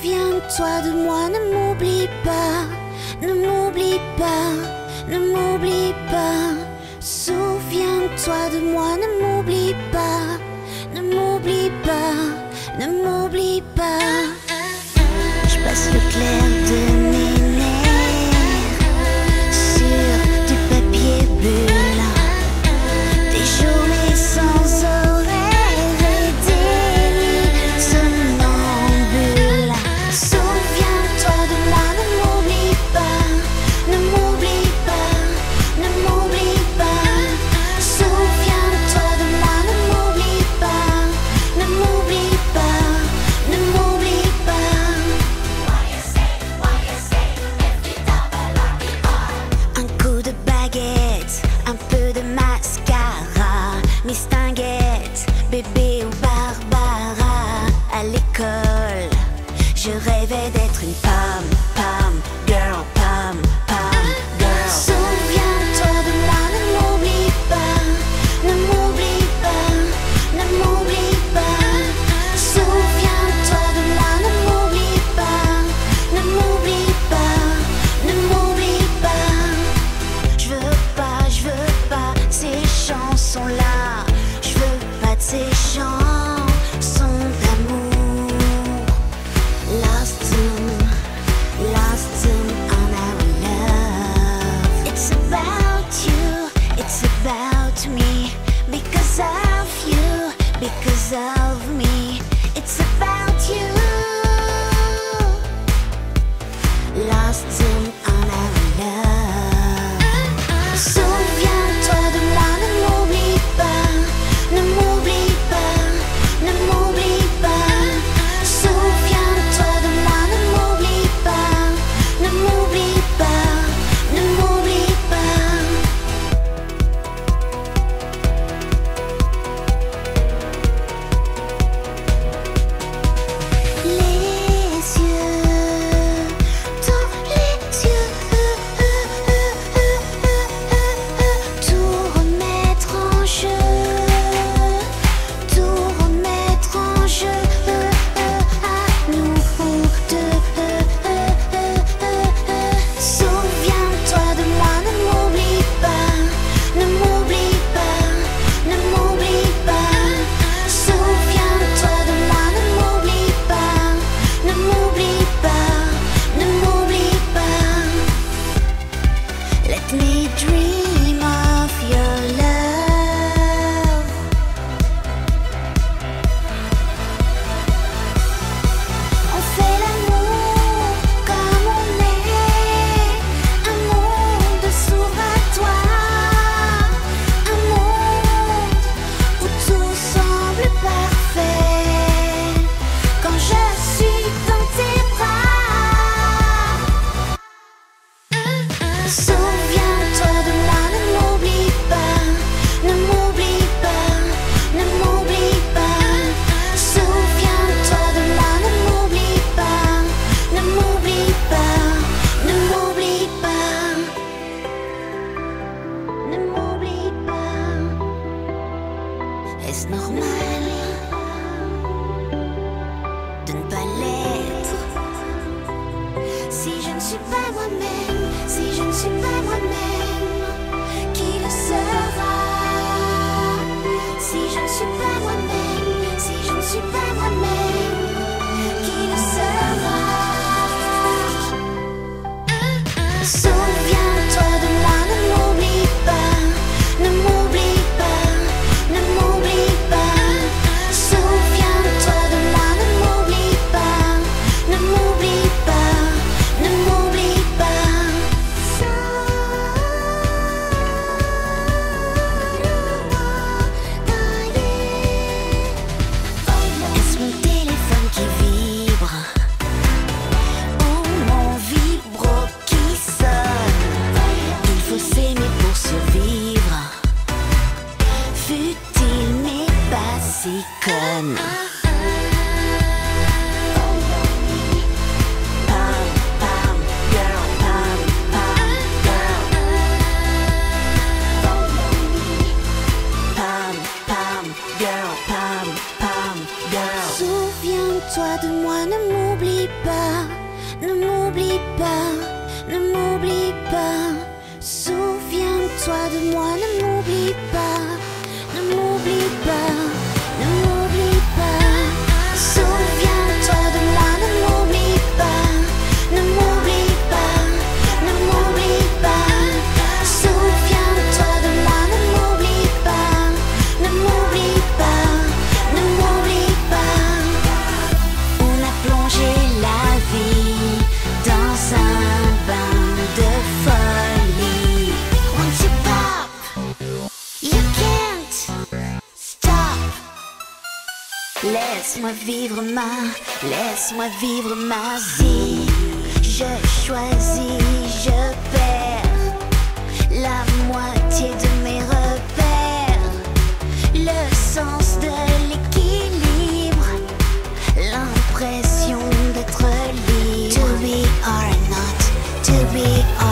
Souviens-toi de moi, ne m'oublie pas, ne m'oublie pas, ne m'oublie pas. Souviens-toi de moi, ne m'oublie pas, ne m'oublie pas, ne m'oublie pas. Je passe le clair. because I Si je ne suis pas moi-même, si je ne suis pas moi-même. Laisse-moi vivre ma, laisse-moi vivre ma vie. Je choisis, je perds la moitié de mes repères, le sens de l'équilibre, l'impression d'être libre. To be or not, to be or